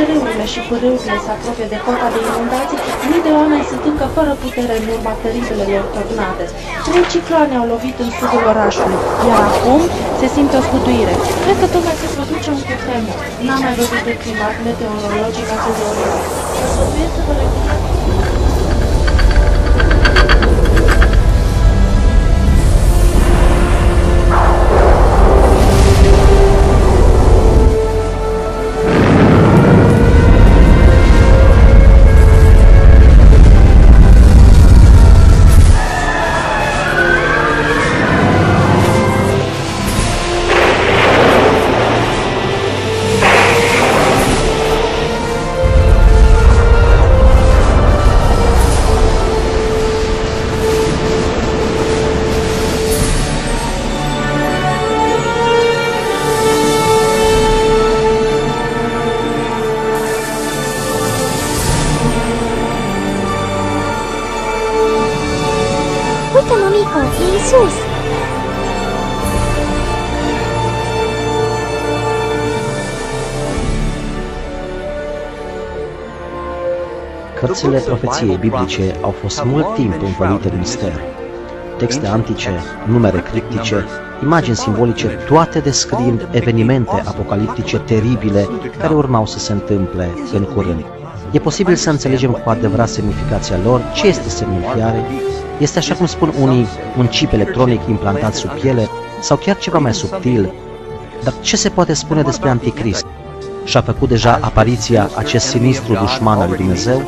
măsură ce râurile și pârâurile se apropie de cota de inundații, mii de oameni sunt încă fără putere în urma teribilelor tornade. Trei cicloane au lovit în sudul orașului, iar acum se simte o scutuire. Cred că tocmai se produce un cutremur. N-am mai văzut de climat meteorologic atât de oribil. Vă sfătuiesc să vă legănați e Isus! Cărțile profeției biblice au fost mult timp învăluite de mister. Texte antice, numere criptice, imagini simbolice, toate descriind evenimente apocaliptice teribile care urmau să se întâmple în curând. E posibil să înțelegem cu adevărat semnificația lor, ce este semnul fiare, este așa cum spun unii, un chip electronic implantat sub piele sau chiar ceva mai subtil. Dar ce se poate spune despre Anticrist? Și-a făcut deja apariția acest sinistru dușman al lui Dumnezeu?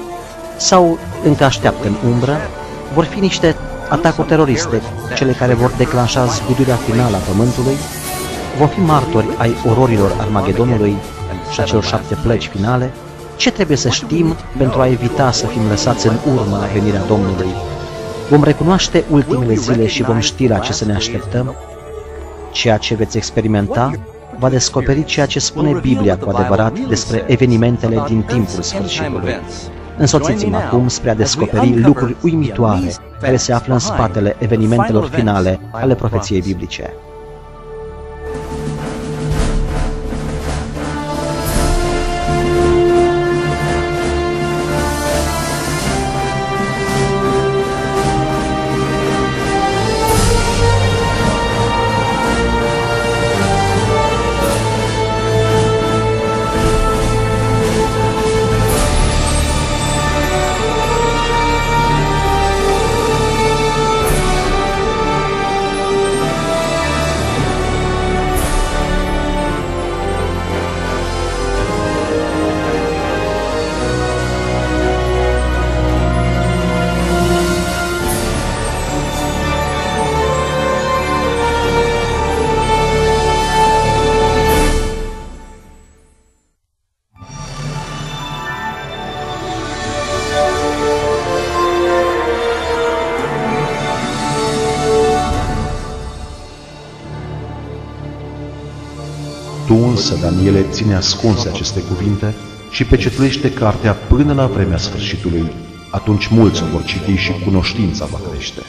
Sau încă așteaptă în umbră? Vor fi niște atacuri teroriste, cele care vor declanșa zguduirea finală a Pământului? Vom fi martori ai ororilor Armagedonului și a celor șapte plăci finale? Ce trebuie să știm pentru a evita să fim lăsați în urmă la venirea Domnului? Vom recunoaște ultimele zile și vom ști la ce să ne așteptăm? Ceea ce veți experimenta va descoperi ceea ce spune Biblia cu adevărat despre evenimentele din timpul sfârșitului. Însoțiți-mă acum spre a descoperi lucruri uimitoare care se află în spatele evenimentelor finale ale profeției biblice. Însă, Daniele, ține ascunse aceste cuvinte și pecetuiește cartea până la vremea sfârșitului. Atunci mulți o vor citi și cunoștința va crește.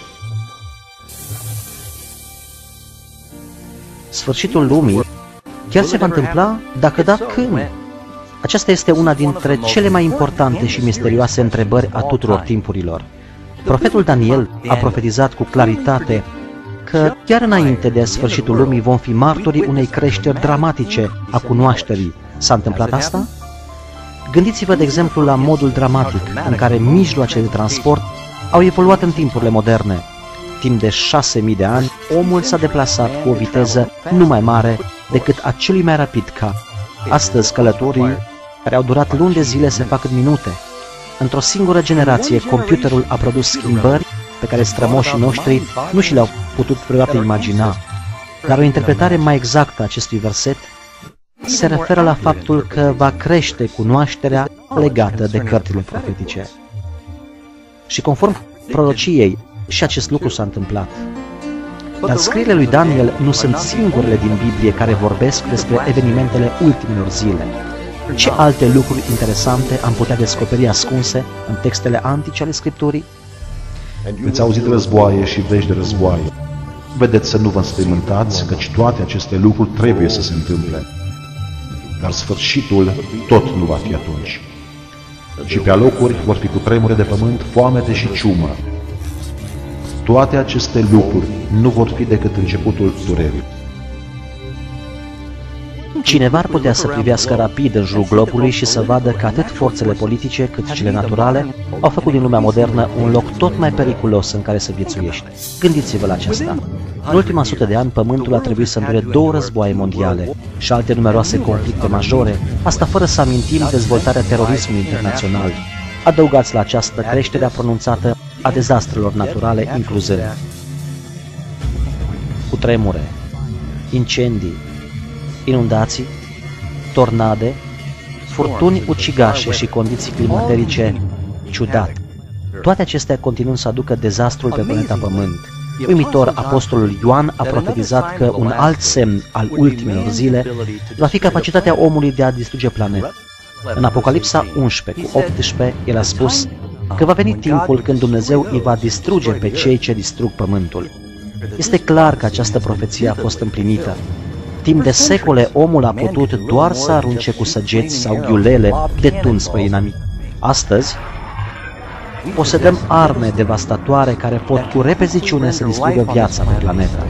Sfârșitul lumii chiar se va întâmpla? Dacă da, când? Aceasta este una dintre cele mai importante și misterioase întrebări a tuturor timpurilor. Profetul Daniel a profetizat cu claritate că chiar înainte de sfârșitul lumii vom fi martorii unei creșteri dramatice a cunoașterii. S-a întâmplat asta? Gândiți-vă, de exemplu, la modul dramatic în care mijloacele de transport au evoluat în timpurile moderne. Timp de șase mii de ani, omul s-a deplasat cu o viteză nu mai mare decât a celui mai rapid cap. Astăzi, călătorii care au durat luni de zile se fac în minute. Într-o singură generație, computerul a produs schimbări pe care strămoșii noștri nu și le-au putut vreodată imagina. Dar o interpretare mai exactă a acestui verset se referă la faptul că va crește cunoașterea legată de cărțile profetice. Și conform prorociei, și acest lucru s-a întâmplat. Dar scrierile lui Daniel nu sunt singurele din Biblie care vorbesc despre evenimentele ultimilor zile. Ce alte lucruri interesante am putea descoperi ascunse în textele antice ale Scripturii? Veți auzit războaie și vești de războaie. Vedeți să nu vă înspăimântați, căci toate aceste lucruri trebuie să se întâmple. Dar sfârșitul tot nu va fi atunci. Și pe alocuri vor fi cu tremure de pământ, foamete și ciumă. Toate aceste lucruri nu vor fi decât începutul durerii. Cineva ar putea să privească rapid în jurul globului și să vadă că atât forțele politice cât și cele naturale au făcut din lumea modernă un loc tot mai periculos în care să viețuiești. Gândiți-vă la aceasta. În ultima sută de ani, Pământul a trebuit să îndure două războaie mondiale și alte numeroase conflicte majore, asta fără să amintim dezvoltarea terorismului internațional. Adăugați la această creșterea pronunțată a dezastrelor naturale incluzând cu tremure, incendii, inundații, tornade, furtuni ucigașe și condiții climaterice ciudate. Toate acestea continuând să aducă dezastrul pe planeta Pământ. Uimitor, apostolul Ioan a profetizat că un alt semn al ultimelor zile va fi capacitatea omului de a distruge planeta. În Apocalipsa 11 cu 18, el a spus că va veni timpul când Dumnezeu îi va distruge pe cei ce distrug pământul. Este clar că această profeție a fost împlinită. Timp de secole, omul a putut doar să arunce cu săgeți sau ghiulele de tuns pe inamic. Astăzi, posedăm arme devastatoare care pot cu repeziciune să distrugă viața pe planetă.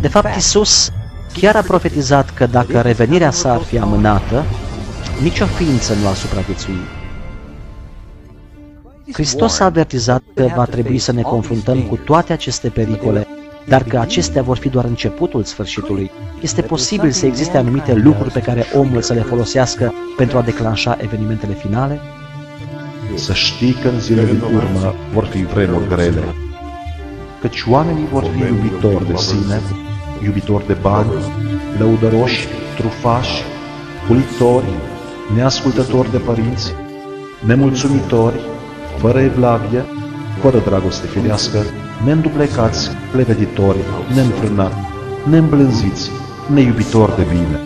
De fapt, Isus chiar a profetizat că dacă revenirea sa ar fi amânată, nicio ființă nu ar supraviețui. Hristos a avertizat că va trebui să ne confruntăm cu toate aceste pericole, dar că acestea vor fi doar începutul sfârșitului. Este posibil să existe anumite lucruri pe care omul să le folosească pentru a declanșa evenimentele finale? Să știi că în zilele din urmă vor fi vremuri grele, căci oamenii vor fi iubitori de sine, iubitori de bani, lăudăroși, trufași, pulitori, neascultători de părinți, nemulțumitori, fără evlavie, fără dragoste firească, neînduplecați, pleveditori, neînfrânați, neîmblânziți, neiubitori de bine.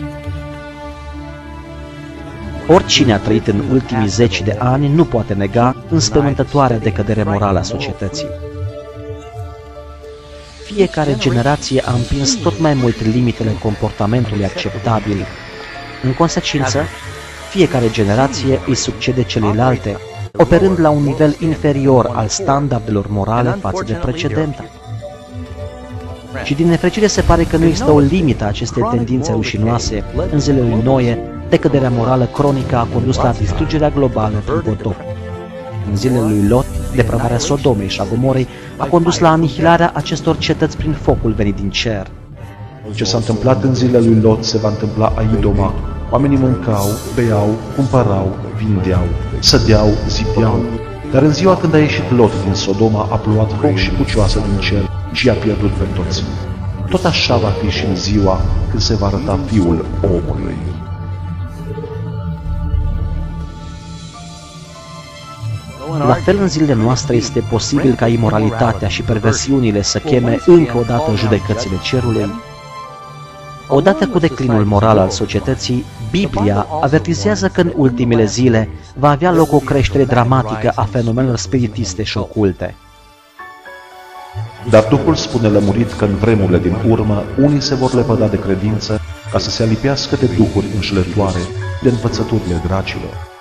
Oricine a trăit în ultimii zeci de ani nu poate nega înspământătoarea decădere morală a societății. Fiecare generație a împins tot mai mult limitele comportamentului acceptabil. În consecință, fiecare generație îi succede celelalte, operând la un nivel inferior al standardelor morale față de precedenta. Și din nefericire se pare că nu există o limită a acestei tendințe rușinoase în zilele lui Noe, decăderea morală cronică a condus la distrugerea globală prin potop. În zilele lui Lot, depravarea Sodomei și a Gomorei a condus la anihilarea acestor cetăți prin focul venit din cer. Ce s-a întâmplat în zilele lui Lot se va întâmpla a Idoma. Oamenii mâncau, beau, cumpărau, vindeau, sădeau, zideau. Dar în ziua când a ieșit Lot din Sodoma, a plouat foc și pucioasă din cer și i-a pierdut pe toți. Tot așa va fi și în ziua când se va arăta Fiul omului. La fel în zilele noastre este posibil ca imoralitatea și perversiunile să cheme încă o dată judecățile cerului. Odată cu declinul moral al societății, Biblia avertizează că în ultimele zile va avea loc o creștere dramatică a fenomenelor spiritiste și oculte. Dar Duhul spune lămurit că în vremurile din urmă unii se vor lepăda de credință ca să se alipească de duhuri înșelătoare, de învățăturile dracilor.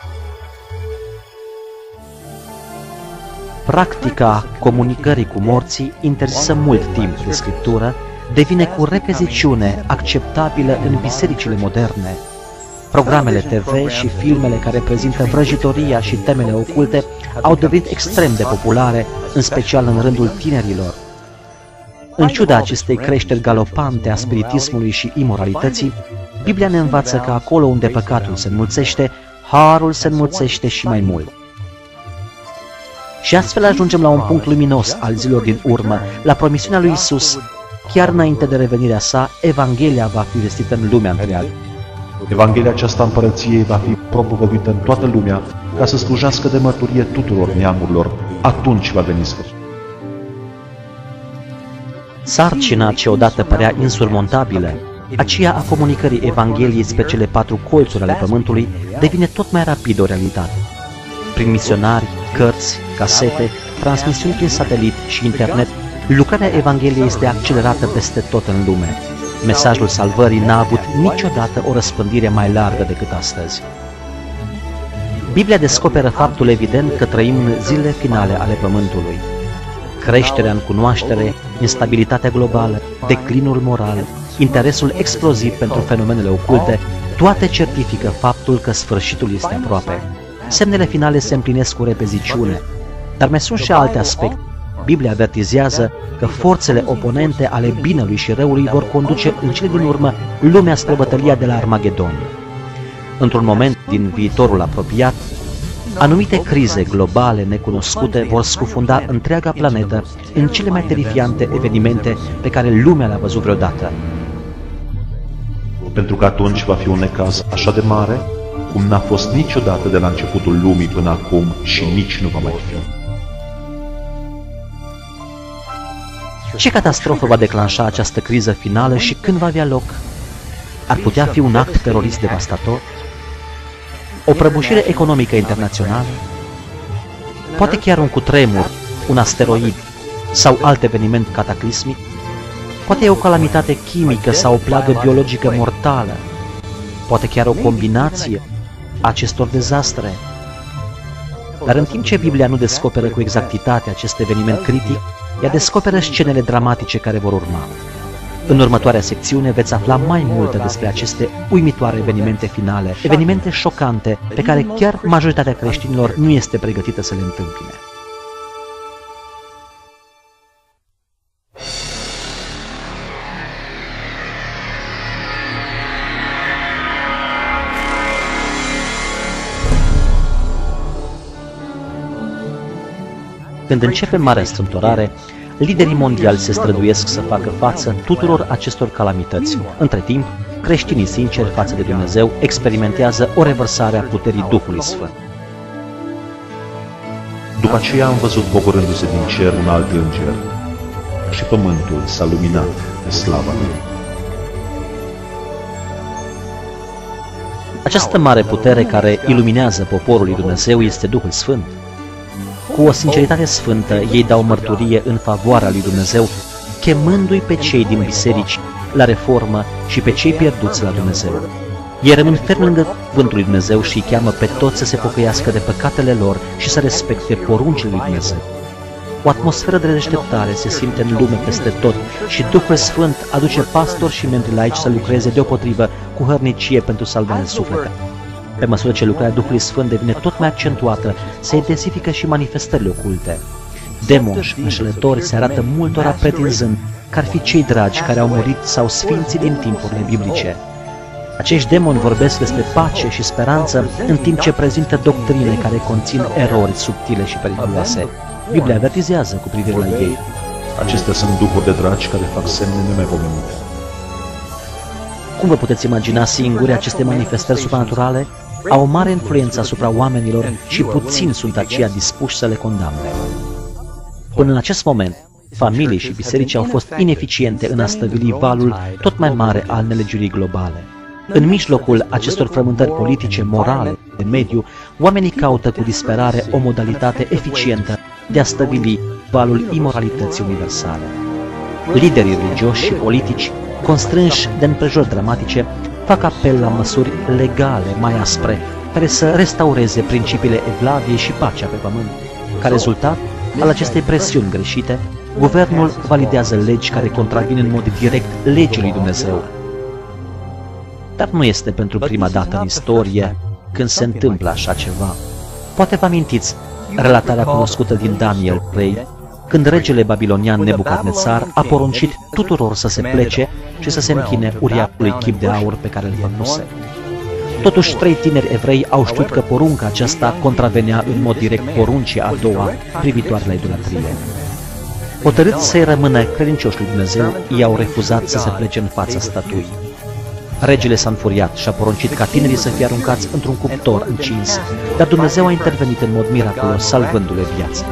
Practica comunicării cu morții, interzisă mult timp de scriptură, devine cu repeziciune acceptabilă în bisericile moderne. Programele TV și filmele care prezintă vrăjitoria și temele oculte au devenit extrem de populare, în special în rândul tinerilor. În ciuda acestei creșteri galopante a spiritismului și imoralității, Biblia ne învață că acolo unde păcatul se înmulțește, harul se înmulțește și mai mult. Și astfel ajungem la un punct luminos al zilor din urmă, la promisiunea lui Isus. Chiar înainte de revenirea sa, Evanghelia va fi vestită în lumea întreagă. Evanghelia aceasta împărăției va fi propovăduită în toată lumea ca să slujească de mărturie tuturor neamurilor. Atunci va veni sfârșitul. Sarcina ce odată părea insurmontabilă, aceea a comunicării Evangheliei spre cele patru colțuri ale pământului, devine tot mai rapid o realitate. Prin misionari, cărți, casete, transmisiuni prin satelit și internet, Lucrarea Evangheliei este accelerată peste tot în lume. Mesajul salvării n-a avut niciodată o răspândire mai largă decât astăzi. Biblia descoperă faptul evident că trăim în zilele finale ale Pământului. Creșterea în cunoaștere, instabilitatea globală, declinul moral, interesul exploziv pentru fenomenele oculte, toate certifică faptul că sfârșitul este aproape. Semnele finale se împlinesc cu repeziciune, dar mai sunt și alte aspecte. Biblia avertizează că forțele oponente ale binelui și răului vor conduce în cele din urmă lumea spre bătălia de la Armagedon. Într-un moment din viitorul apropiat, anumite crize globale necunoscute vor scufunda întreaga planetă în cele mai terifiante evenimente pe care lumea le-a văzut vreodată. Pentru că atunci va fi un necaz așa de mare, cum n-a fost niciodată de la începutul lumii până acum și nici nu va mai fi. Ce catastrofă va declanșa această criză finală și când va avea loc? Ar putea fi un act terorist devastator? O prăbușire economică internațională? Poate chiar un cutremur, un asteroid sau alt eveniment cataclismic? Poate e o calamitate chimică sau o plagă biologică mortală? Poate chiar o combinație acestor dezastre? Dar în timp ce Biblia nu descoperă cu exactitate acest eveniment critic, ea descoperă scenele dramatice care vor urma. În următoarea secțiune veți afla mai multe despre aceste uimitoare evenimente finale, evenimente șocante pe care chiar majoritatea creștinilor nu este pregătită să le întâmpine. Când începe marea strâmtorare, liderii mondiali se străduiesc să facă față tuturor acestor calamități. Între timp, creștinii sinceri față de Dumnezeu experimentează o revărsare a puterii Duhului Sfânt. După aceea am văzut pogorându-se din cer un alt înger și pământul s-a luminat de slava lui. Această mare putere care iluminează poporul lui Dumnezeu este Duhul Sfânt. Cu o sinceritate sfântă, ei dau mărturie în favoarea lui Dumnezeu, chemându-i pe cei din biserici la reformă și pe cei pierduți la Dumnezeu. Ei rămân ferm lângă cuvântul lui Dumnezeu și îi cheamă pe toți să se pocăiască de păcatele lor și să respecte poruncile lui Dumnezeu. O atmosferă de deșteptare se simte în lume peste tot și Duhul Sfânt aduce pastori și membri laici să lucreze deopotrivă cu hărnicie pentru salvarea sufletului. Pe măsură ce lucrarea Duhului Sfânt devine tot mai accentuată, se intensifică și manifestările oculte. Demonși înșelători se arată multora pretinzând că ar fi cei dragi care au murit sau sfinții din timpurile biblice. Acești demoni vorbesc despre pace și speranță, în timp ce prezintă doctrine care conțin erori subtile și periculoase. Biblia avertizează cu privire la ei. Acestea sunt duhuri de dragi care fac semne nemaipomenite. Cum vă puteți imagina singuri aceste manifestări supranaturale? Au o mare influență asupra oamenilor și puțini sunt aceia dispuși să le condamne. Până în acest moment, familii și biserici au fost ineficiente în a stăvili valul tot mai mare al nelegiurii globale. În mijlocul acestor frământări politice, morale, de mediu, oamenii caută cu disperare o modalitate eficientă de a stăvili valul imoralității universale. Liderii religioși și politici, constrânși de împrejurări dramatice, fac apel la măsuri legale mai aspre, care să restaureze principiile evlaviei și pacea pe pământ. Ca rezultat al acestei presiuni greșite, guvernul validează legi care contravin în mod direct legii lui Dumnezeu. Dar nu este pentru prima dată în istorie când se întâmplă așa ceva. Poate vă amintiți relatarea cunoscută din Daniel 3, când regele babilonian Nebucadnețar a poruncit tuturor să se plece și să se închine uriacului chip de aur pe care îl făcuse. Totuși, trei tineri evrei au știut că porunca aceasta contravenea în mod direct poruncii a doua privitoare la idolatrie. Hotărâți să-i rămână credincioși lui Dumnezeu, ei au refuzat să se plece în fața statuii. Regele s-a înfuriat și a poruncit ca tinerii să fie aruncați într-un cuptor încins, dar Dumnezeu a intervenit în mod miraculos, salvându-le viața.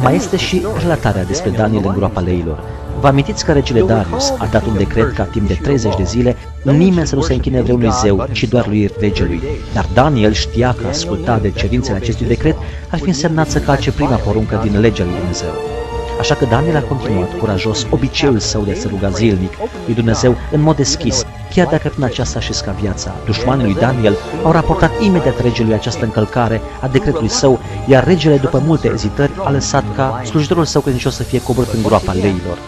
Mai este și relatarea despre Daniel în groapa leilor. Vă amintiți că regele Darius a dat un decret ca timp de 30 de zile nimeni să nu se închine vreunui zeu, ci doar lui regelui. Dar Daniel știa că asculta de cerințele acestui decret ar fi însemnat să calce prima poruncă din legea lui Dumnezeu. Așa că Daniel a continuat curajos obiceiul său de a se ruga zilnic lui Dumnezeu în mod deschis, chiar dacă prin aceasta și sca viața. Dușmanii lui Daniel au raportat imediat regelui această încălcare a decretului său, iar regele, după multe ezitări, a lăsat ca slujitorul său credincios să fie coborât în groapa leilor.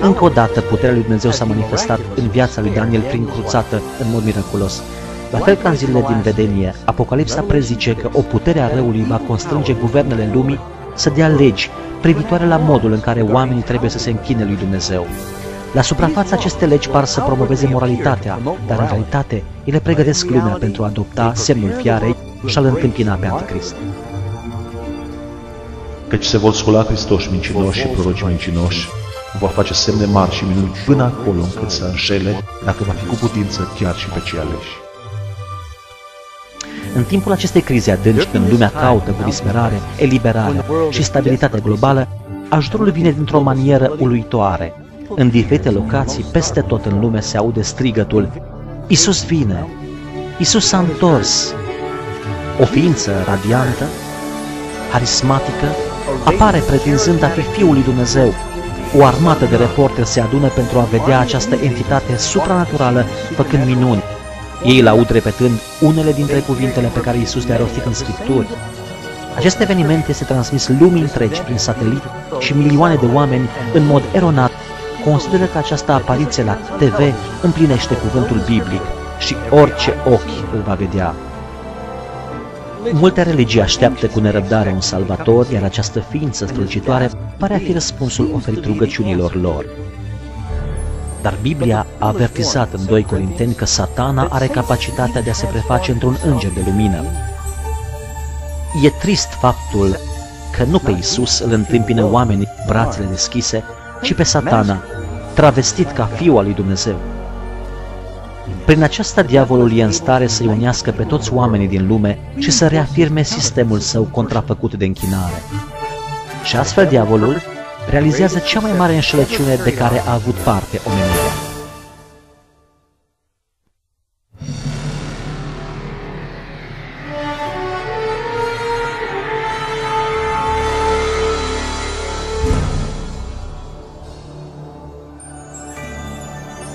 Încă o dată, puterea lui Dumnezeu s-a manifestat în viața lui Daniel prin cruțată în mod miraculos. La fel ca în zilele din vedenie, Apocalipsa prezice că o putere a răului va constrânge guvernele lumii să dea legi privitoare la modul în care oamenii trebuie să se închine lui Dumnezeu. La suprafață aceste legi par să promoveze moralitatea, dar în realitate ele pregătesc lumea pentru a adopta semnul fiarei și a-l întâmpina pe Anticrist. Căci se vor scula Hristoși mincinoși și proroci mincinoși, vor face semne mari și minunți până acolo încât să înșele, dacă va fi cu putință, chiar și pe cei aleși. În timpul acestei crize adânci, când lumea caută cu disperare eliberarea și stabilitatea globală, ajutorul vine dintr-o manieră uluitoare. În diferite locații, peste tot în lume se aude strigătul Isus vine! Isus s-a întors! O ființă radiantă, harismatică, apare pretinzând a fi Fiul lui Dumnezeu. O armată de reporteri se adună pentru a vedea această entitate supranaturală făcând minuni, ei laud repetând unele dintre cuvintele pe care Iisus le-a rostit în Scripturi. Acest eveniment este transmis lumii întregi prin satelit și milioane de oameni, în mod eronat, consideră că această apariție la TV împlinește cuvântul biblic și orice ochi îl va vedea. Multe religii așteaptă cu nerăbdare un salvator, iar această ființă strălucitoare pare a fi răspunsul oferit rugăciunilor lor. Dar Biblia a avertizat în 2 Corinteni că satana are capacitatea de a se preface într-un înger de lumină. E trist faptul că nu pe Isus îl întâmpină oamenii brațele deschise, ci pe satana, travestit ca fiul al lui Dumnezeu. Prin aceasta diavolul e în stare să-i unească pe toți oamenii din lume și să reafirme sistemul său contrafăcut de închinare. Și astfel diavolul realizează cea mai mare înșelăciune de care a avut parte omenirea.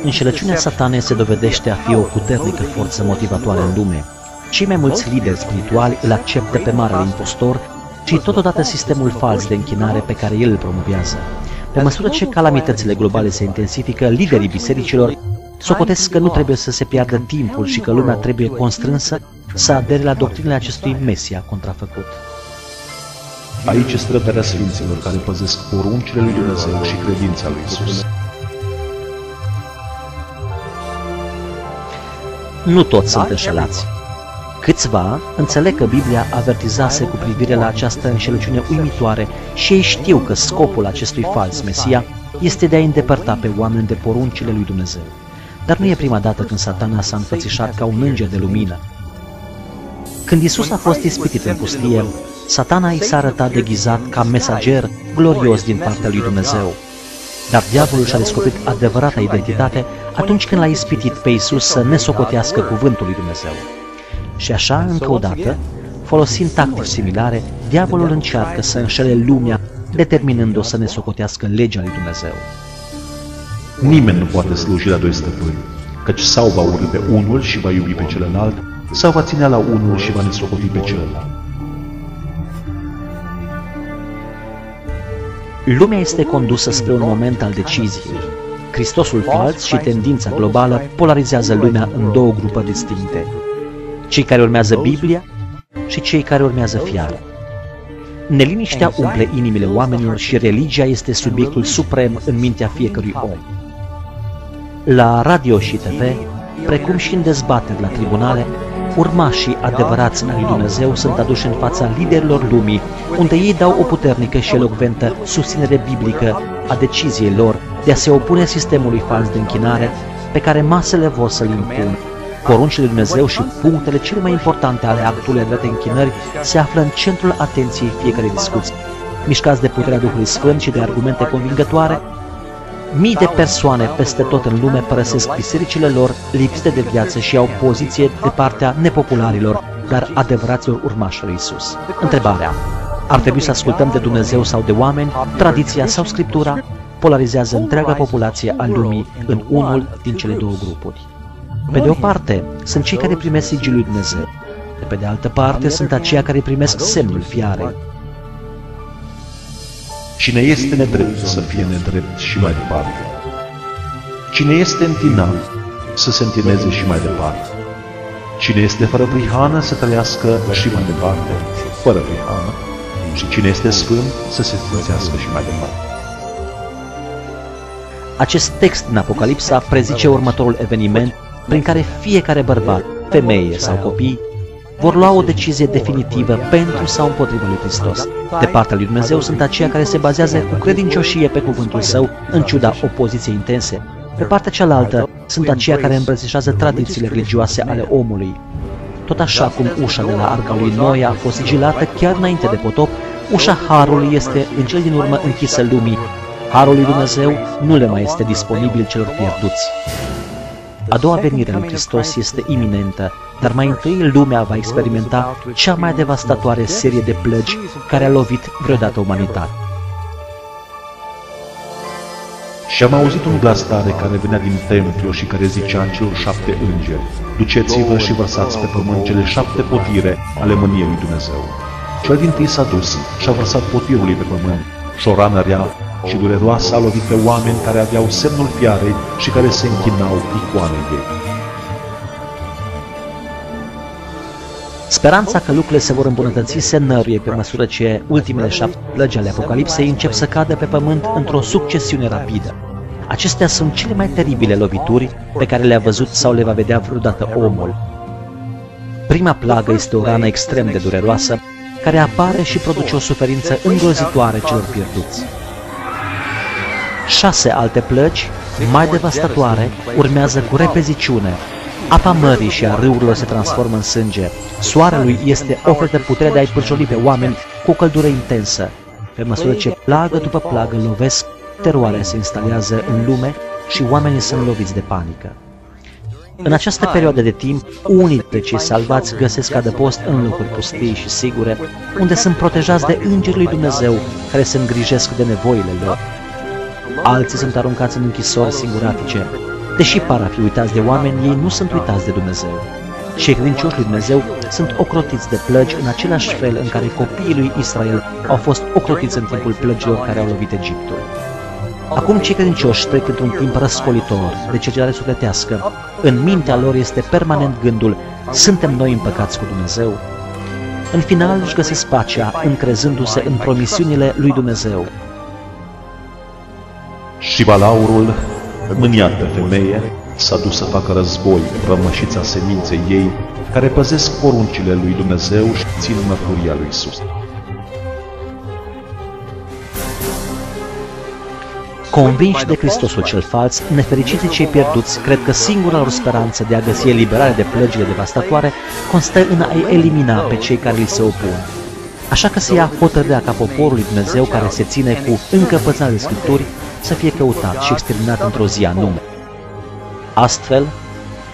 Înșelăciunea satanei se dovedește a fi o puternică forță motivatoare în lume. Cei mai mulți lideri spirituali îl acceptă pe marele impostor ci totodată sistemul fals de închinare pe care el îl promovează. Pe măsură ce calamitățile globale se intensifică, liderii bisericilor socotesc că nu trebuie să se piardă timpul și că lumea trebuie constrânsă să adere la doctrinele acestui Mesia contrafăcut. Aici este răbdarea Sfinților care păzesc poruncile lui Dumnezeu și credința lui Isus. Nu toți sunt înșelați. Câțiva înțeleg că Biblia avertizase cu privire la această înșelăciune uimitoare și ei știu că scopul acestui fals Mesia este de a îndepărta pe oameni de poruncile lui Dumnezeu. Dar nu e prima dată când satana s-a înfățișat ca un înger de lumină. Când Isus a fost ispitit în pustie, satana i s-a arătat deghizat ca mesager glorios din partea lui Dumnezeu. Dar diavolul și-a descoperit adevărata identitate atunci când l-a ispitit pe Isus să ne socotească cuvântul lui Dumnezeu. Și așa, încă o dată, folosind tactici similare, diavolul încearcă să înșele lumea, determinând-o să ne socotească legea lui Dumnezeu. Nimeni nu poate sluji la doi stăpâni, căci sau va urâ pe unul și va iubi pe celălalt, sau va ține la unul și va nesocoti pe celălalt. Lumea este condusă spre un moment al deciziei. Hristosul fals și tendința globală polarizează lumea în două grupări distincte cei care urmează Biblia și cei care urmează fiara. Neliniștea umple inimile oamenilor și religia este subiectul suprem în mintea fiecărui om. La radio și TV, precum și în dezbateri la tribunale, urmașii adevărați ai lui Dumnezeu sunt aduși în fața liderilor lumii, unde ei dau o puternică și elocventă susținere biblică a deciziei lor de a se opune sistemului fals de închinare pe care masele vor să-l impună Poruncile lui Dumnezeu și punctele cele mai importante ale actului de închinări se află în centrul atenției fiecarei discuții. Mișcați de puterea Duhului Sfânt și de argumente convingătoare, Mii de persoane peste tot în lume părăsesc bisericile lor lipsite de viață și au poziție de partea nepopularilor, dar adevăraților urmași lui Isus. Întrebarea, ar trebui să ascultăm de Dumnezeu sau de oameni, tradiția sau Scriptura, polarizează întreaga populație a lumii în unul din cele două grupuri. Pe de o parte, sunt cei care primesc sigilul lui Dumnezeu. De pe de altă parte, sunt aceia care primesc semnul fiarei. Cine este nedrept să fie nedrept și mai departe. Cine este întinat să se întineze și mai departe. Cine este fără prihană să trăiască și mai departe, fără prihană. Și cine este sfânt să se sfințească și mai departe. Acest text din Apocalipsa prezice următorul eveniment prin care fiecare bărbat, femeie sau copii vor lua o decizie definitivă pentru sau împotriva lui Hristos. De partea lui Dumnezeu sunt aceia care se bazează cu credincioșie pe cuvântul său, în ciuda opoziției intense. Pe partea cealaltă sunt aceia care îmbrățișează tradițiile religioase ale omului. Tot așa cum ușa de la arca lui Noia a fost sigilată chiar înainte de potop, ușa Harului este în cel din urmă închisă lumii. Harul lui Dumnezeu nu le mai este disponibil celor pierduți. A doua venire lui Hristos este iminentă, dar mai întâi lumea va experimenta cea mai devastatoare serie de plăgi care a lovit vreodată umanitatea. Și am auzit un glas tare care venea din templu și care zicea celor șapte îngeri, Duceți-vă și vărsați pe pământ cele șapte potire ale mâniei lui Dumnezeu. Cel din tâi s-a dus și a vărsat potirului pe pământ și o rană rea și dureroasă a lovit pe oameni care aveau semnul fiarei și care se închinau icoanei ei. Speranța că lucrurile se vor îmbunătăți se năruie pe măsură ce ultimele șapte plăgi ale Apocalipsei încep să cadă pe pământ într-o succesiune rapidă. Acestea sunt cele mai teribile lovituri pe care le-a văzut sau le va vedea vreodată omul. Prima plagă este o rană extrem de dureroasă, care apare și produce o suferință îngrozitoare celor pierduți. Șase alte plăci, mai devastatoare, urmează cu repeziciune. Apa mării și a râurilor se transformă în sânge. Soarelui este oferită puterea de a-i pârjoli pe oameni cu o căldură intensă. Pe măsură ce plagă după plagă lovesc, teroarea se instalează în lume și oamenii sunt loviți de panică. În această perioadă de timp, unii dintre cei salvați găsesc adăpost în locuri pustii și sigure, unde sunt protejați de Îngerul lui Dumnezeu, care se îngrijesc de nevoile lor. Alții sunt aruncați în închisori singuratice. Deși par a fi uitați de oameni, ei nu sunt uitați de Dumnezeu. Cei credincioși lui Dumnezeu sunt ocrotiți de plăgi în același fel în care copiii lui Israel au fost ocrotiți în timpul plăgilor care au lovit Egiptul. Acum cei credincioși trec într-un timp răscolitor, de cercetare sufletească. În mintea lor este permanent gândul, suntem noi împăcați cu Dumnezeu? În final își găsesc pacea, încrezându-se în promisiunile lui Dumnezeu. Și Balaurul, mâniat pe femeie, s-a dus să facă război cu rămășița seminței ei, care păzesc poruncile lui Dumnezeu și țin mărturia lui Isus. Convinși de Hristosul cel fals, nefericiții cei pierduți cred că singura lor speranță de a găsi eliberare de plăgile devastatoare constă în a elimina pe cei care li se opun. Așa că se ia hotărârea ca poporul lui Dumnezeu care se ține cu încăpățânarea de Scripturi să fie căutat și exterminat într-o zi anume. Astfel,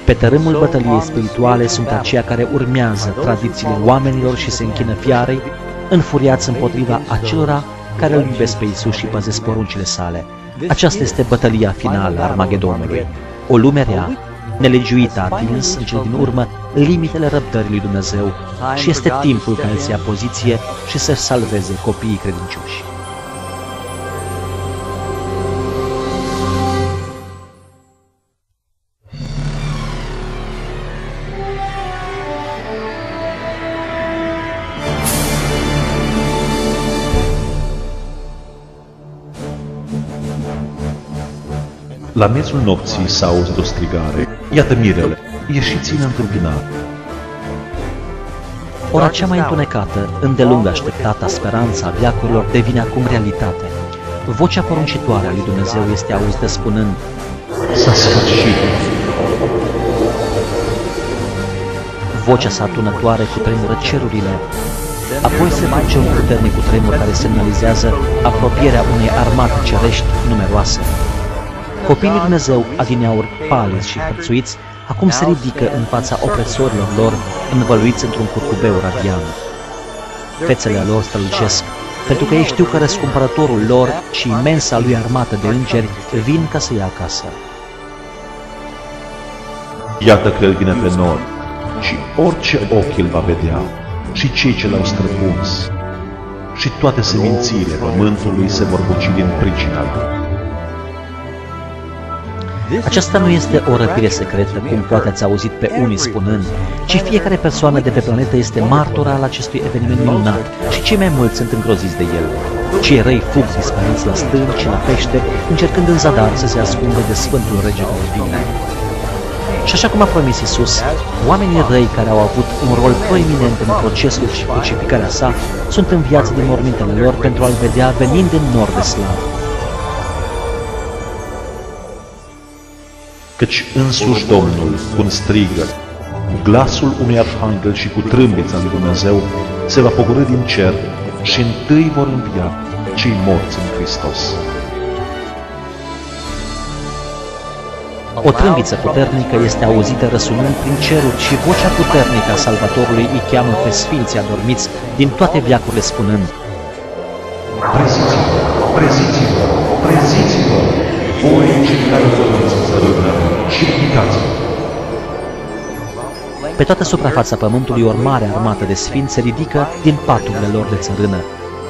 pe tărâmul bătăliei spirituale sunt aceia care urmează tradițiile oamenilor și se închină fiarei, înfuriați împotriva acelora care îl iubesc pe Isus și păzesc poruncile sale. Aceasta este bătălia finală a Armagedonului. O lume rea, nelegiuită a atins în cel din urmă limitele răbdării lui Dumnezeu și este timpul ca el să ia poziție și să salveze copiii credincioși. La miezul nopții s-a auzit o strigare. Iată mirele, ieșiți în întâmpinare. Ora cea mai întunecată, îndelung așteptata speranța viacurilor devine acum realitate. Vocea poruncitoare a lui Dumnezeu este auzită spunând, S-a sfârșit. vocea sa atunătoare cu tremură cerurile. Apoi se face un puternic cu tremur care semnalizează apropierea unei armate cerești numeroase. Copiii lui Dumnezeu, adineauri paliți și hărțuiți, acum se ridică în fața opresorilor lor, învăluiți într-un curcubeu radiant. Fețele lor strălucesc, pentru că ei știu că răscumpărătorul lor și imensa lui armată de îngeri vin ca să ia acasă. Iată că El vine pe nori și orice ochi îl va vedea și cei ce l-au străpuns și toate semințiile pământului se vor buci din pricina lui. Aceasta nu este o răpire secretă, cum poate ați auzit pe unii spunând, ci fiecare persoană de pe planetă este martora al acestui eveniment minunat și cei mai mulți sunt îngroziți de el. Cei răi fug dispariți la stânci și la pește, încercând în zadar să se ascundă de Sfântul Rege care vine. Și așa cum a promis Isus, oamenii răi care au avut un rol proeminent în procesul și crucificarea sa sunt înviați din mormintele lor pentru a-L vedea venind în nor de slavă. Căci însuși Domnul, cu un strigă, cu glasul unui arhanghel și cu trâmbița lui Dumnezeu, se va pogorâ din cer și întâi vor învia cei morți în Hristos. O trâmbiță puternică este auzită răsunând prin ceruri și vocea puternică a Salvatorului îi cheamă pe sfinții adormiți din toate viacurile spunând Preziți-vă, preziți-vă, Pe toată suprafața pământului o mare armată de sfinți se ridică din paturile lor de țărână.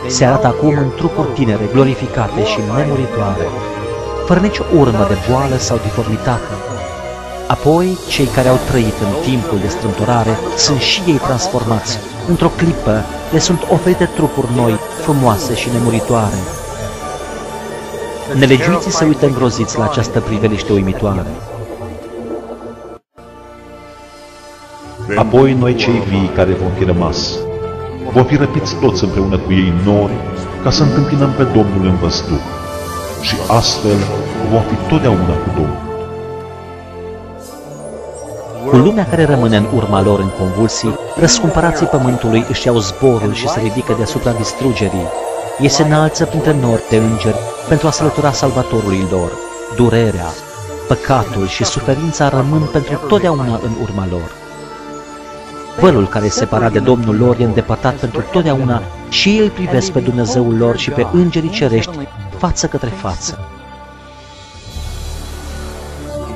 Se arată acum în trupuri tinere, glorificate și nemuritoare, fără nicio urmă de boală sau deformitate. Apoi, cei care au trăit în timpul de strâmtorare sunt și ei transformați. Într-o clipă le sunt oferite trupuri noi, frumoase și nemuritoare. Nelegiuiții se uită îngroziți la această priveliște uimitoare. Apoi noi cei vii care vom fi rămas, vom fi răpiți toți împreună cu ei în nori, ca să întâmpinăm pe Domnul în văzduh. Și astfel vom fi totdeauna cu Domnul. Cu lumea care rămâne în urma lor în convulsii, răscumpărații pământului își iau zborul și se ridică deasupra distrugerii. Ei se înalță printre nori de îngeri pentru a sălătura salvatorului lor. Durerea, păcatul și suferința rămân pentru totdeauna în urma lor. Vălul care e separat de Domnul lor e îndepărtat pentru totdeauna și ei îl privesc pe Dumnezeul lor și pe îngerii cerești față către față.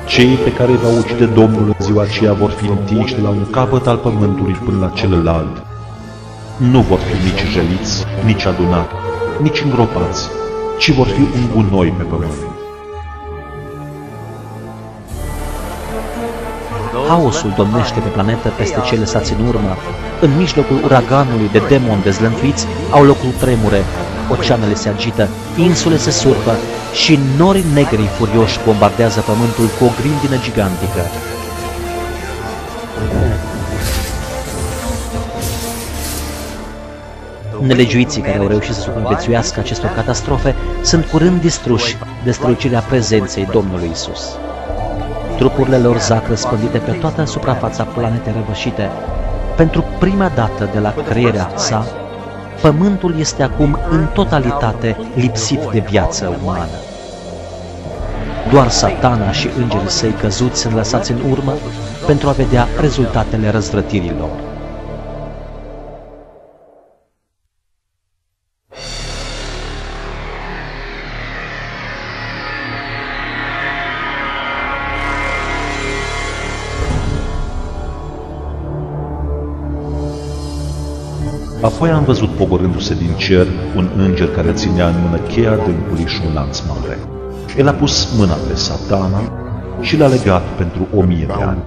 Cei pe care îi va ucide Domnul în ziua aceea vor fi întinși de la un capăt al pământului până la celălalt. Nu vor fi nici jeliți, nici adunați, nici îngropați, ci vor fi un gunoi pe pământ. Haosul domnește pe planetă peste cei lăsați în urmă. În mijlocul uraganului de demoni dezlănțuiți au locul tremure, oceanele se agită, insule se surpă și nori negri furioși bombardează pământul cu o grindină gigantică. Nelegiuiții care au reușit să supraviețuiască acestor catastrofe sunt curând distruși de strălucirea prezenței Domnului Isus. Trupurile lor zac răspândite pe toată suprafața planetei răvășite. Pentru prima dată de la crearea sa, Pământul este acum în totalitate lipsit de viață umană. Doar satana și îngerii săi căzuți sunt lăsați în urmă pentru a vedea rezultatele răzvrătirilor. Apoi am văzut pogorându-se din cer un înger care ținea în mână cheia dâncului și un lanț mare. El a pus mâna pe satana și l-a legat pentru o mie de ani.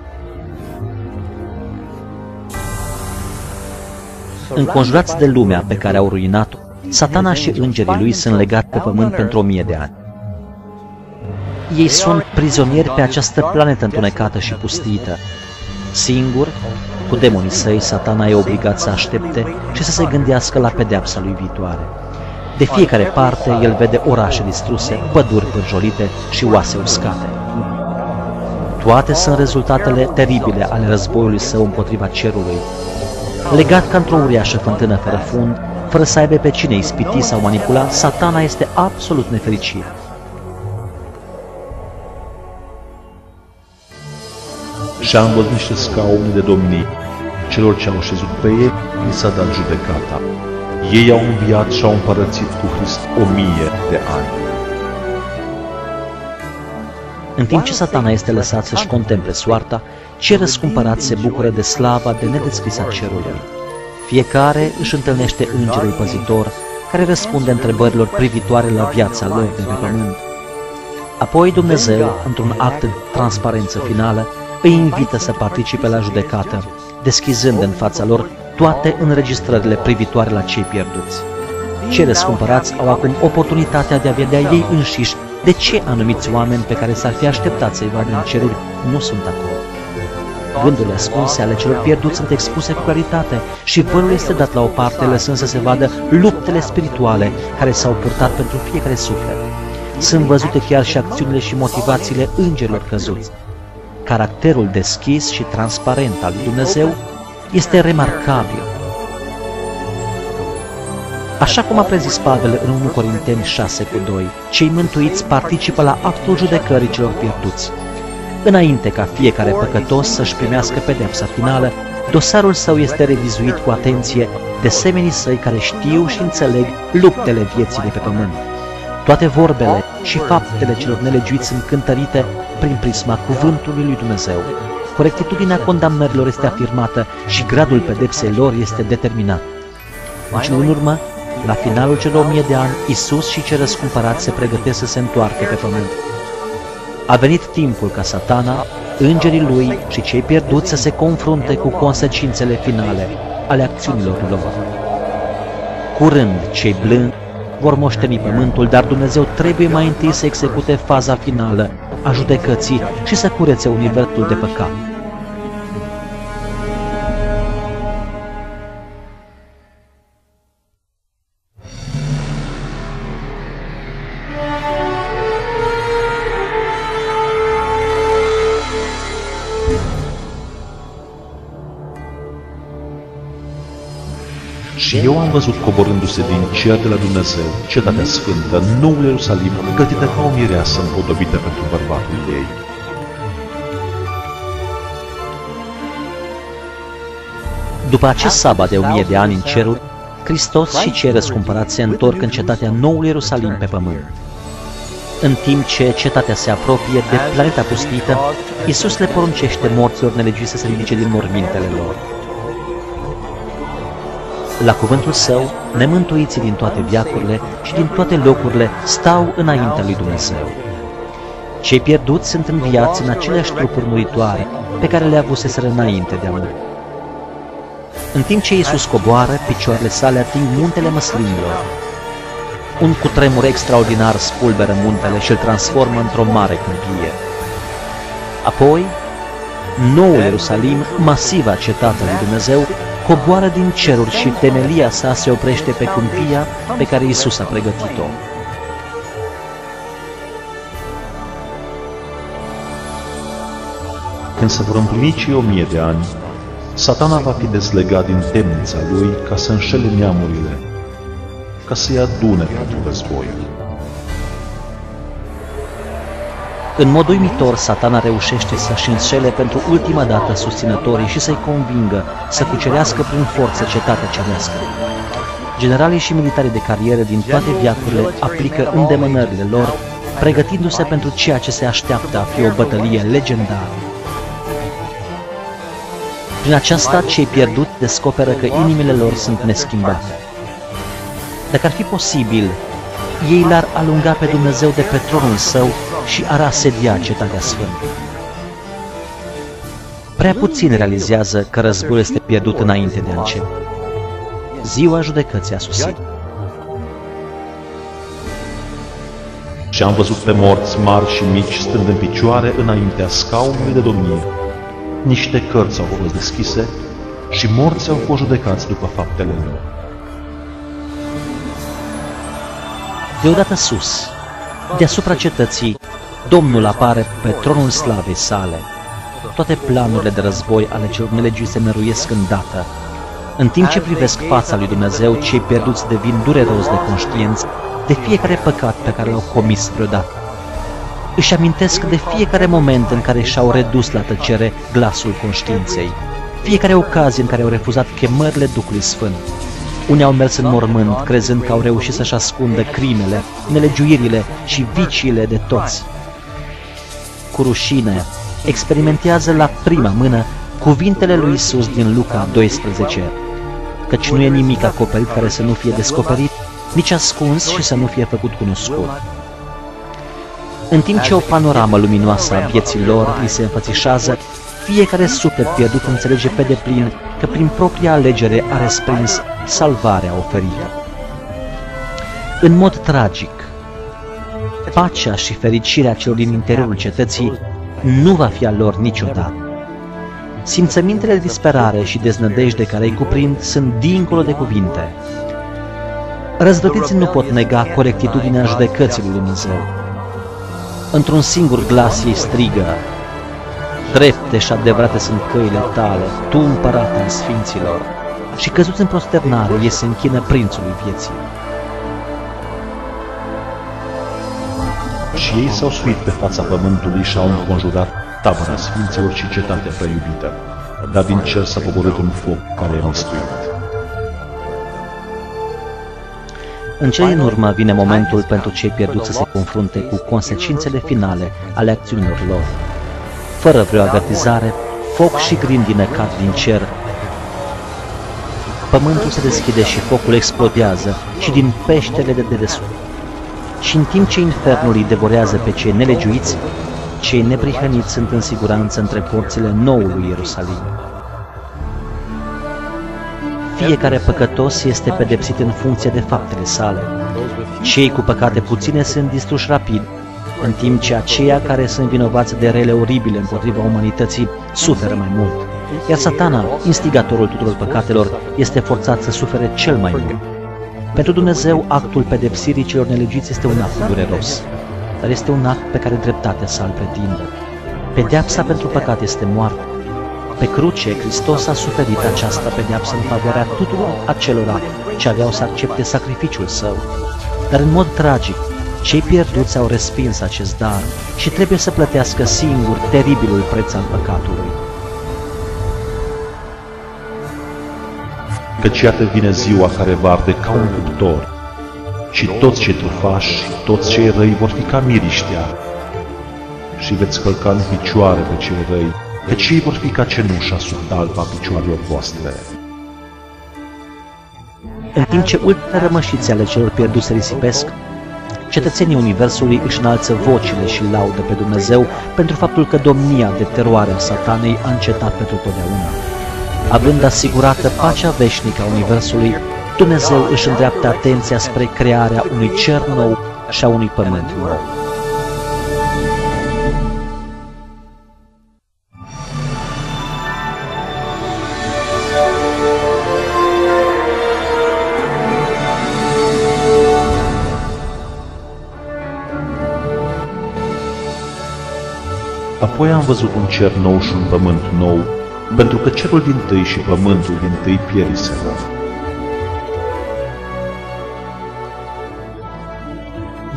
Înconjurați de lumea pe care au ruinat-o, satana și îngerii lui sunt legați pe pământ pentru o mie de ani. Ei sunt prizonieri pe această planetă întunecată și pustită. Singur, cu demonii săi, satana e obligat să aștepte și să se gândească la pedeapsa lui viitoare. De fiecare parte, el vede orașe distruse, păduri pânjolite și oase uscate. Toate sunt rezultatele teribile ale războiului său împotriva cerului. Legat ca într-o uriașă fântână fără fund, fără să aibă pe cine ispiti sau manipula, satana este absolut nefericit. Și am văzut niște scaune de domnii. Celor ce au șezut pe ei, li s-a dat judecata. Ei au înviat și au împărățit cu Hrist o mie de ani. În timp ce satana este lăsat să-și contemple soarta, cei răscumpărați se bucură de slava de nedescris a cerului. Fiecare își întâlnește îngerul păzitor, care răspunde întrebărilor privitoare la viața lor de pe pământ. Apoi Dumnezeu, într-un act de transparență finală, îi invită să participe la judecată, deschizând în fața lor toate înregistrările privitoare la cei pierduți. Cei răscumpărați au acum oportunitatea de a vedea ei înșiși de ce anumiți oameni pe care s-ar fi așteptat să-i vadă în ceruri nu sunt acolo. Gândurile ascunse ale celor pierduți sunt expuse cu claritate și vărul este dat la o parte, lăsând să se vadă luptele spirituale care s-au purtat pentru fiecare suflet. Sunt văzute chiar și acțiunile și motivațiile îngerilor căzuți. Caracterul deschis și transparent al lui Dumnezeu este remarcabil. Așa cum a prezis Pavel în 1 Corinteni 6 cu 2, cei mântuiți participă la actul judecării celor pierduți. Înainte ca fiecare păcătos să-și primească pedepsa finală, dosarul său este revizuit cu atenție de semenii săi care știu și înțeleg luptele vieții de pe pământ. Toate vorbele și faptele celor nelegiuiți sunt cântărite prin prisma cuvântului lui Dumnezeu. Corectitudinea condamnărilor este afirmată și gradul pedepsei lor este determinat. În cele din urmă, la finalul celor o mie de ani, Isus și cei răscumpărați se pregătesc să se întoarcă pe pământ. A venit timpul ca satana, îngerii lui și cei pierduți să se confrunte cu consecințele finale ale acțiunilor lor. Curând, cei blândi vor moșteni pământul, dar Dumnezeu trebuie mai întâi să execute faza finală a judecății și să curețe universul de păcat. Văzut coborându-se din cer de la Dumnezeu, cetatea sfântă, noul Ierusalim, gătită ca o mireasă împodobită pentru bărbatul ei. După acest sabat de o mie de ani în cerul, Hristos și cei răscumpărați se întorc în cetatea noului Ierusalim pe pământ. În timp ce cetatea se apropie de planeta pustită, Iisus le poruncește morților nelegiuiți să se ridice din mormintele lor. La cuvântul său, nemântuiții din toate viacurile și din toate locurile stau înaintea lui Dumnezeu. Cei pierduți sunt înviați în aceleași trupuri muritoare pe care le avuseseră înainte de a muri. În timp ce Iisus coboară, picioarele sale ating muntele măslinilor. Un cutremur extraordinar spulberă muntele și îl transformă într-o mare câmpie. Apoi, noul Ierusalim, masiva cetate lui Dumnezeu, coboară din ceruri și temelia sa se oprește pe câmpia pe care Isus a pregătit-o. Când se vor împlini cei o mie de ani, satana va fi dezlegat din temnița lui ca să înșele neamurile, ca să-i adune pentru război. În mod uimitor, satana reușește să-și înșele pentru ultima dată susținătorii și să-i convingă să cucerească prin forță cetatea cerească. Generalii și militarii de carieră din toate viacurile aplică îndemânările lor, pregătindu-se pentru ceea ce se așteaptă a fi o bătălie legendară. Prin aceasta, cei pierduți descoperă că inimile lor sunt neschimbate. Dacă ar fi posibil, ei l-ar alunga pe Dumnezeu de pe tronul său și ar asedia cetatea sfântă. Prea puțin realizează că războiul este pierdut înainte de a începe. Ziua judecății a sosit. Și am văzut pe morți mari și mici stând în picioare înaintea scaunului de domnie. Niște cărți au fost deschise și morții au fost judecați după faptele lor. Deodată sus, deasupra cetății, Domnul apare pe tronul slavei sale. Toate planurile de război ale celor nelegiuiți se năruiesc îndată. În timp ce privesc fața lui Dumnezeu, cei pierduți devin dureros de conștiență de fiecare păcat pe care l-au comis vreodată. își amintesc de fiecare moment în care și-au redus la tăcere glasul conștiinței, fiecare ocazie în care au refuzat chemările Duhului Sfânt. Unii au mers în mormânt, crezând că au reușit să-și ascundă crimele, nelegiuirile și viciile de toți. Cu rușine, experimentează la prima mână cuvintele lui Isus din Luca 12, căci nu e nimic acoperit care să nu fie descoperit, nici ascuns și să nu fie făcut cunoscut. În timp ce o panoramă luminoasă a vieții lor îi se înfățișează, fiecare suflet pierdut înțelege pe deplin că prin propria alegere a resprins salvarea oferită. În mod tragic, pacea și fericirea celor din interiorul cetății nu va fi a lor niciodată. Simțămintele de disperare și deznădejde care îi cuprind sunt dincolo de cuvinte. Răzvrătiții nu pot nega corectitudinea judecății lui Dumnezeu. Într-un singur glas ei strigă, Drepte și adevărate sunt căile tale, tu împărate în sfinților, și căzuți în prosternare, ei se închină prințului vieții. Și ei s-au suit pe fața pământului și au înconjurat tabăra sfinților și cetatea prea iubită, dar din cer s-a pogorât un foc care i-a mistuit. În cele din urmă vine momentul pentru cei pierduți să se confrunte cu consecințele finale ale acțiunilor lor. Fără vreo avertizare, foc și grindină cad din cer. Pământul se deschide și focul explodează și din peștele de dedesubt. Și în timp ce infernul îi devorează pe cei nelegiuiți, cei neprihăniți sunt în siguranță între porțile noului Ierusalim. Fiecare păcătos este pedepsit în funcție de faptele sale. Cei cu păcate puține sunt distruși rapid, în timp ce aceia care sunt vinovați de rele oribile împotriva umanității suferă mai mult. Iar satana, instigatorul tuturor păcatelor, este forțat să sufere cel mai mult. Pentru Dumnezeu, actul pedepsirii celor nelegiți este un act dureros, dar este un act pe care dreptatea să-l pretindă. Pedeapsa pentru păcat este moarte. Pe cruce, Hristos a suferit această pedeapsă în favoarea tuturor acelora ce aveau să accepte sacrificiul său. Dar în mod tragic, cei pierduți au respins acest dar și trebuie să plătească singur teribilul preț al păcatului. Căci iată vine ziua care va arde ca un cuptor și toți cei trufași și toți cei răi vor fi ca miriștea și veți călca în picioare pe cei răi, căci ei vor fi ca cenușa sub talpa picioarelor voastre. În timp ce ultimele rămășițe ale celor pierduți se risipesc, cetățenii Universului își înalță vocile și laudă pe Dumnezeu pentru faptul că domnia de teroare a satanei a încetat pentru totdeauna. Având asigurată pacea veșnică a Universului, Dumnezeu își îndreaptă atenția spre crearea unui cer nou și a unui pământ nou. Apoi am văzut un cer nou și un pământ nou, pentru că cerul din tâi și pământul din tâi pieriseră.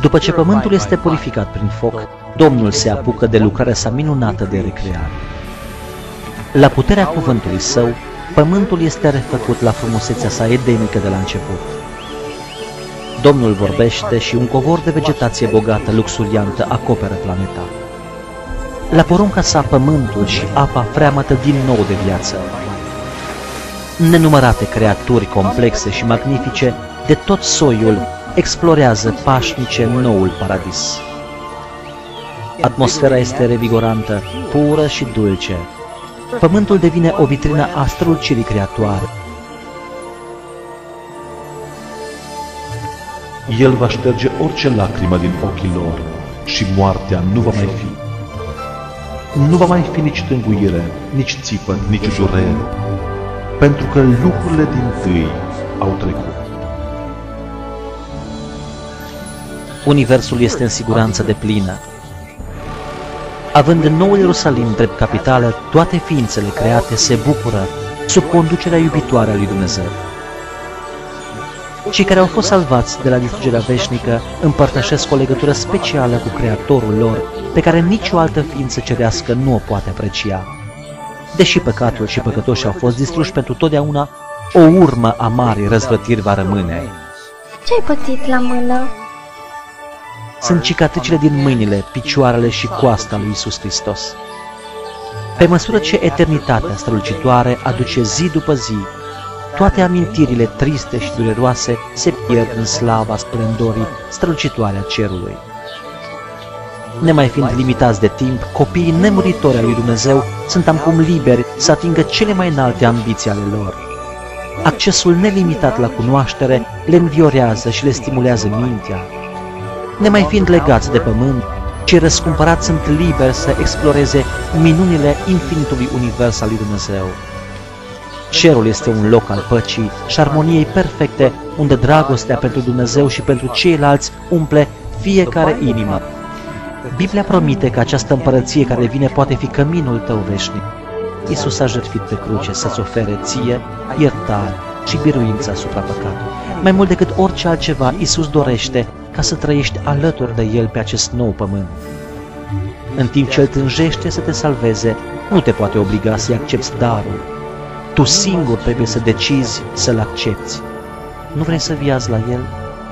După ce pământul este purificat prin foc, Domnul se apucă de lucrarea sa minunată de recreare. La puterea cuvântului său, pământul este refăcut la frumusețea sa edenică de la început. Domnul vorbește și un covor de vegetație bogată, luxuriantă, acoperă planeta. La porunca sa pământul și apa freamătă din nou de viață. Nenumărate creaturi complexe și magnifice de tot soiul explorează pașnice noul paradis. Atmosfera este revigorantă, pură și dulce. Pământul devine o vitrină a strălucirii creatoare. El va șterge orice lacrimă din ochii lor și moartea nu va mai fi. Nu va mai fi nici tânguire, nici țipă, nici durere, pentru că lucrurile din tâi au trecut. Universul este în siguranță de plină. Având în noul Ierusalim drept capitală, toate ființele create se bucură sub conducerea iubitoare a lui Dumnezeu. Cei care au fost salvați de la distrugerea veșnică împărtășesc o legătură specială cu Creatorul lor, pe care nicio altă ființă cerească nu o poate aprecia. Deși păcatul și păcătoșii au fost distruși pentru totdeauna, o urmă a marii răzvrătiri va rămâne. Ce-ai pățit la mână? Sunt cicatricile din mâinile, picioarele și coasta lui Isus Hristos. Pe măsură ce eternitatea strălucitoare aduce zi după zi, toate amintirile triste și dureroase se pierd în slava splendorii strălucitoare a cerului. Nemai fiind limitați de timp, copiii nemuritori al lui Dumnezeu sunt acum liberi să atingă cele mai înalte ambiții ale lor. Accesul nelimitat la cunoaștere le înviorează și le stimulează mintea. Nemai fiind legați de pământ, cei răscumpărați sunt liberi să exploreze minunile infinitului univers al lui Dumnezeu. Cerul este un loc al păcii și armoniei perfecte, unde dragostea pentru Dumnezeu și pentru ceilalți umple fiecare inimă. Biblia promite că această împărăție care vine poate fi căminul tău veșnic. Iisus a jertfit pe cruce să-ți ofere ție iertare și biruință asupra păcatului. Mai mult decât orice altceva, Iisus dorește ca să trăiești alături de El pe acest nou pământ. În timp ce El tânjește să te salveze, nu te poate obliga să-i accepti darul. Tu singur trebuie să decizi să-L accepti. Nu vrei să viazi la El?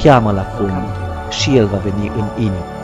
Cheamă-L acum și El va veni în inimă.